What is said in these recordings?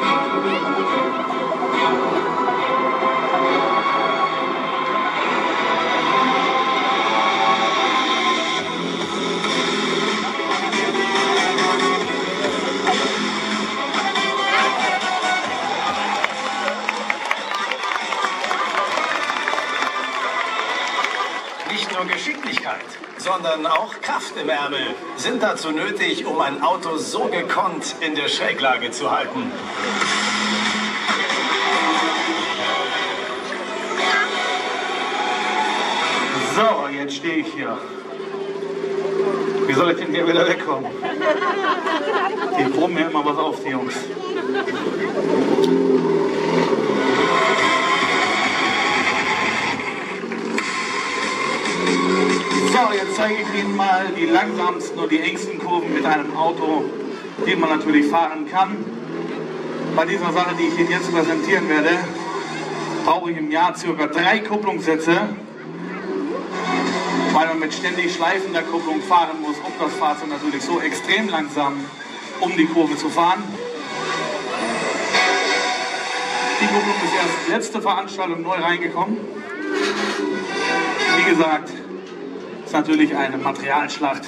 Thank you. Sondern auch Kraft im Ärmel sind dazu nötig, um ein Auto so gekonnt in der Schräglage zu halten. So, jetzt stehe ich hier. Wie soll ich denn hier wieder wegkommen? Die brummen mir immer was auf, die Jungs. So, jetzt zeige ich Ihnen mal die langsamsten und die engsten Kurven mit einem Auto, die man natürlich fahren kann. Bei dieser Sache, die ich Ihnen jetzt präsentieren werde, brauche ich im Jahr circa drei Kupplungssätze, weil man mit ständig schleifender Kupplung fahren muss, um das Fahrzeug natürlich so extrem langsam um die Kurve zu fahren. Die Kupplung ist erst letzte Veranstaltung neu reingekommen. Wie gesagt, ist natürlich eine Materialschlacht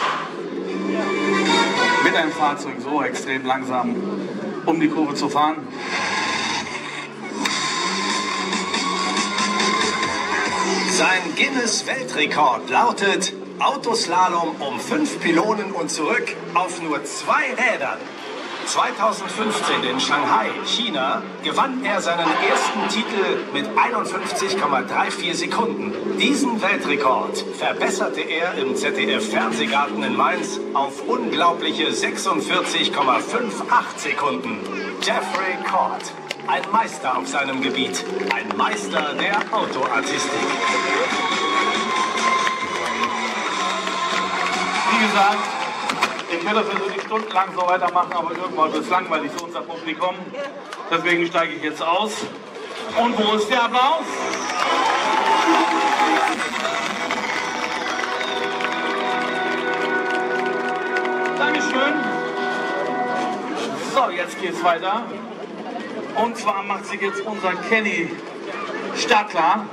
mit einem Fahrzeug so extrem langsam um die Kurve zu fahren. Sein Guinness-Weltrekord lautet Autoslalom um fünf Pylonen und zurück auf nur zwei Rädern. 2015 in Shanghai, China, gewann er seinen ersten Titel mit 51,34 Sekunden. Diesen Weltrekord verbesserte er im ZDF-Fernsehgarten in Mainz auf unglaubliche 46,58 Sekunden. Jeffrey Cord, ein Meister auf seinem Gebiet, ein Meister der Autoartistik. Wie gesagt, ich das nicht stundenlang so weitermachen, aber irgendwann wird es langweilig für unser Publikum. Deswegen steige ich jetzt aus. Und wo ist der Applaus? Dankeschön. So, jetzt geht's weiter. Und zwar macht sich jetzt unser Kenny startklar.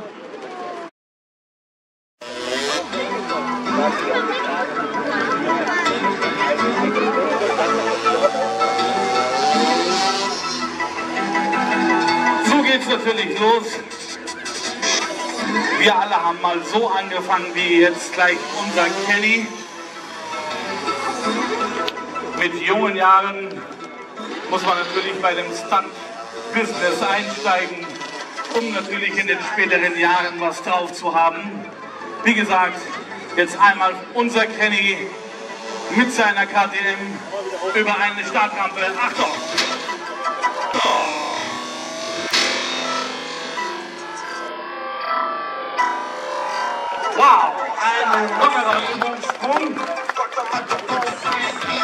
Geht's natürlich los. Wir alle haben mal so angefangen wie jetzt gleich unser Kenny. Mit jungen Jahren muss man natürlich bei dem Stunt-Business einsteigen, um natürlich in den späteren Jahren was drauf zu haben. Wie gesagt, jetzt einmal unser Kenny mit seiner KTM über eine Startrampe. Achtung! Ein lockerer Übungssprung.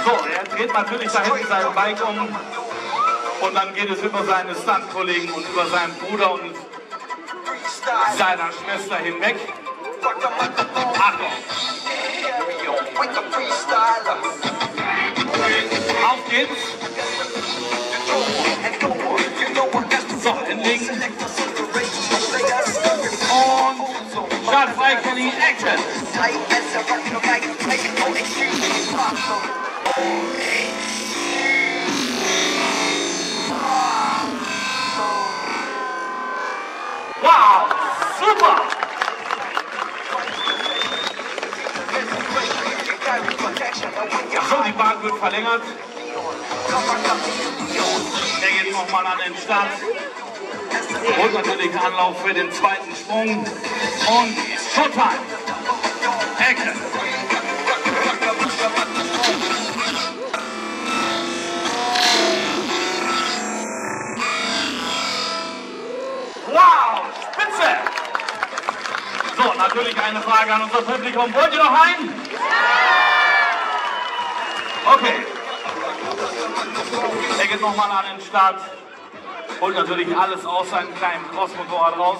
So, er dreht natürlich da hinten sein Bike um. Und dann geht es über seine Stuntkollegen und über seinen Bruder und seiner Schwester hinweg. Achtung! Auf geht's! Frei, Kenny, Action! Wow, super! So, die Bahn wird verlängert. Er geht nochmal an den Start. Und natürlich Anlauf für den zweiten Sprung. Und Showtime. Action. Wow, spitze! So, natürlich eine Frage an unser Publikum. Wollt ihr noch einen? Okay. Er geht nochmal an den Start. Holt natürlich alles aus seinem kleinen Crossmotorrad raus.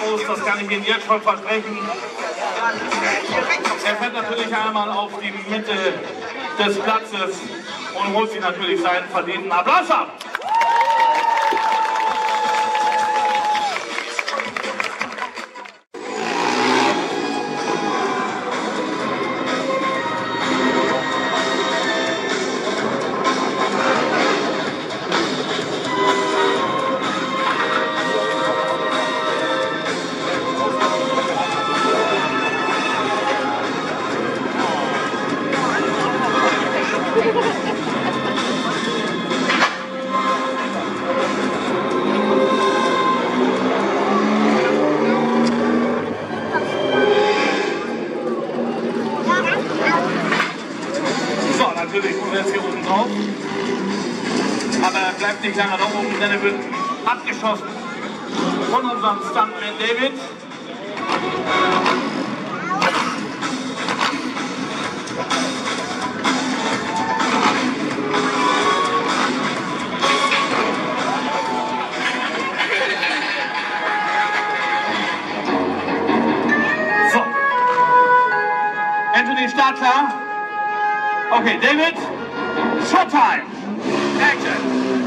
groß, das kann ich Ihnen jetzt schon versprechen. Er fährt natürlich einmal auf die Mitte des Platzes und holt sich natürlich seinen verdienten Applaus ab. Nicht lange da oben, denn er wird abgeschossen von unserem Stuntman David. So. Anthony, Start klar? Okay, David, showtime. Action.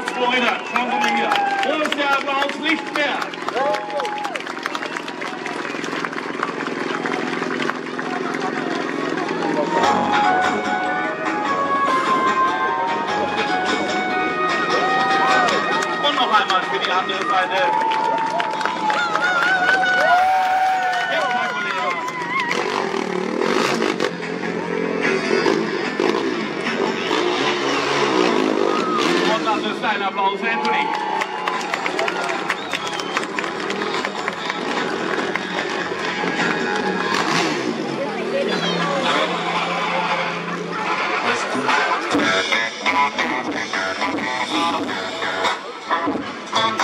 Aufs Florida. Sie mal hier. Wo ist der Applaus nicht mehr? Und noch einmal für die andere Seite. ein Applaus Anthony.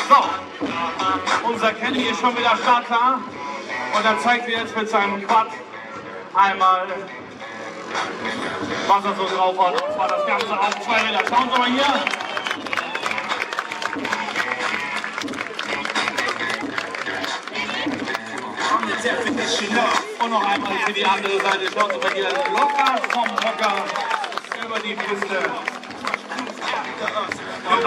So, unser Kenny ist schon wieder startklar und er zeigt mir jetzt mit seinem Quad einmal, was er so drauf hat. Und zwar das Ganze auf zwei Räder. Schauen Sie mal hier. Und noch einmal für die andere Seite. Mal hier locker vom Hocker über die Piste. Und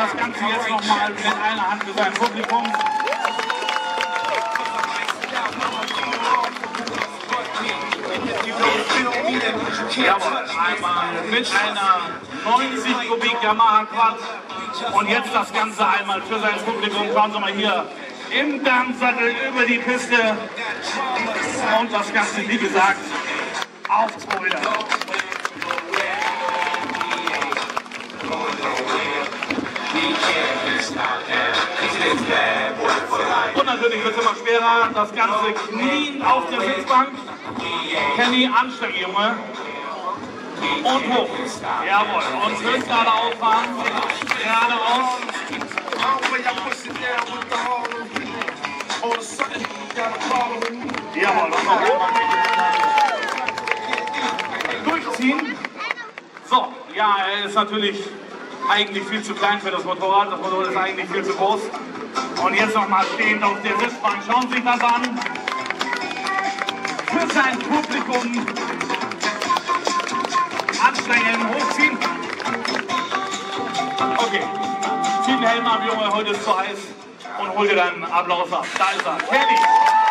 das Ganze jetzt nochmal mit einer Hand für sein Publikum. Jawohl, einmal mit einer 90 Kubik Yamaha Quad und jetzt das Ganze einmal für sein Publikum. Schauen Sie mal hier im Dampfsattel über die Piste und das Ganze, wie gesagt, auf Spoiler. Und natürlich wird es immer schwerer, das ganze Knien auf der Sitzbank. Kenny, anstrengen, Junge. Und hoch. Jawohl. Und schön gerade auffahren. Geradeaus. Jawohl. Und noch einmal. Durchziehen. So, ja, er ist natürlich eigentlich viel zu klein für das Motorrad. Das Motorrad ist eigentlich viel zu groß. Und jetzt nochmal stehend auf der Sitzbank. Schauen Sie sich das an. Für sein Publikum anstrengen, hochziehen. Okay, zieh den Helm ab, Junge, heute ist zu heiß und hol dir deinen Applaus ab. Da ist er, Kelly.